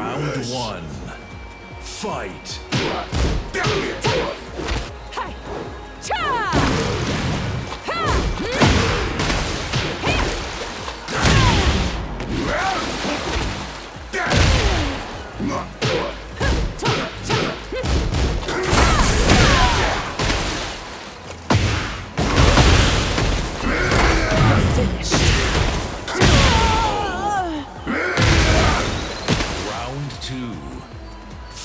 Round one. Fight.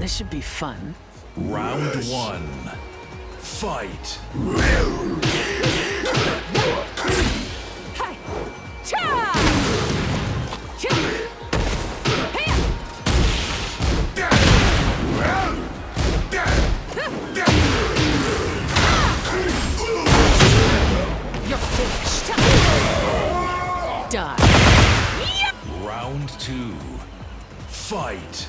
This should be fun. Round one. Fight. Hi. Cha! Cha! Hey! You're finished. Die. Round two. Fight.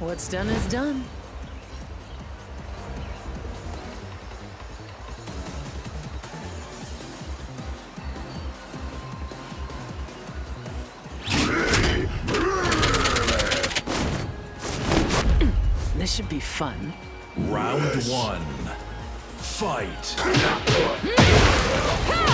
What's done is done. This should be fun. Round one. Fight. Hmm.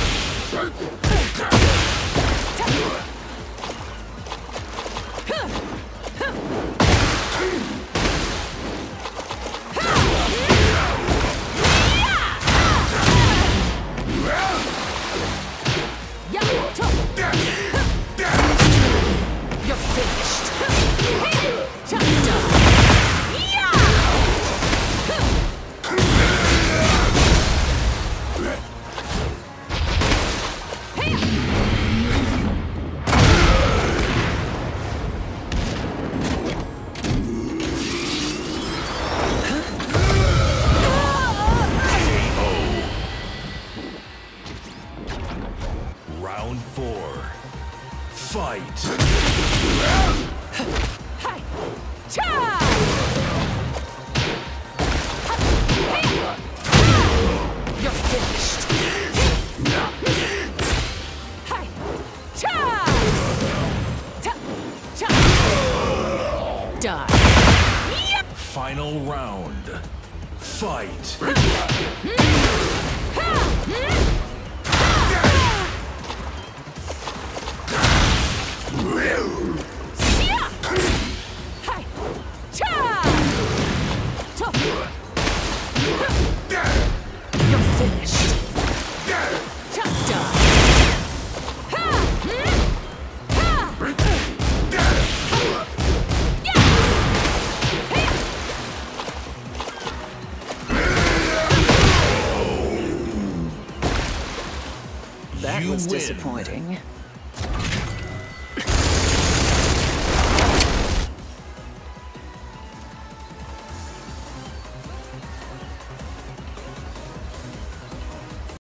Yeah. To. You're finished. Cha! Die. Round four. Fight! You're finished! Die. Final round. Fight! That You was win. disappointing.